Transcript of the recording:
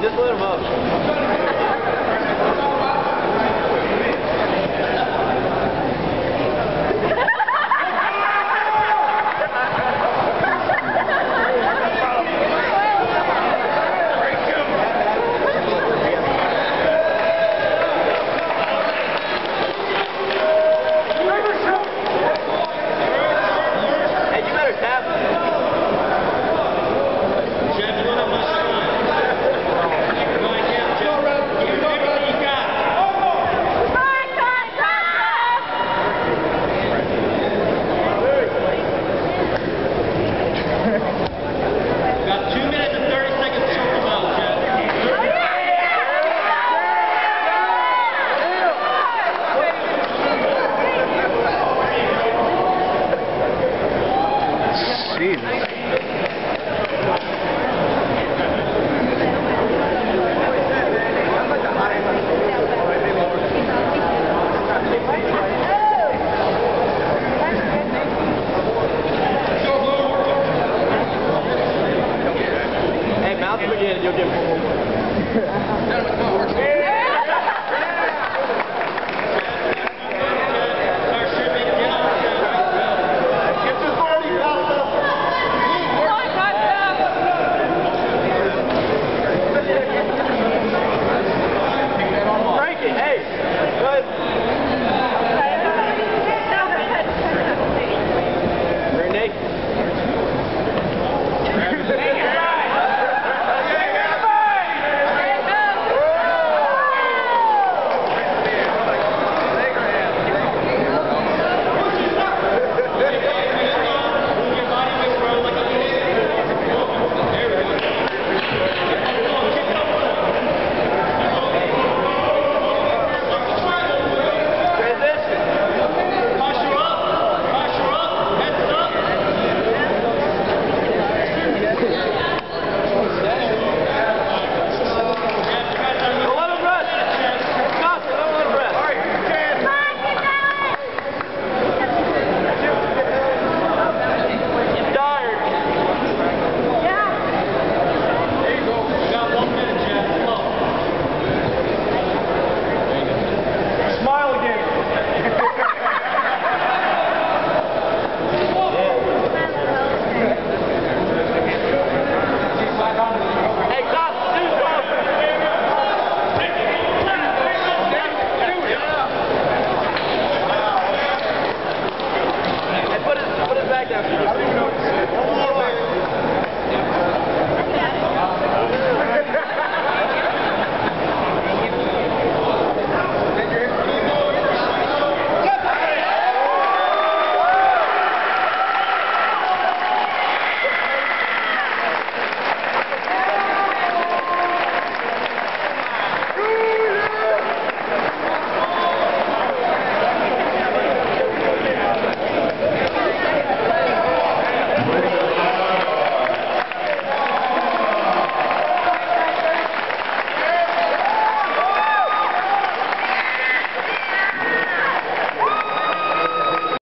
Just let him up.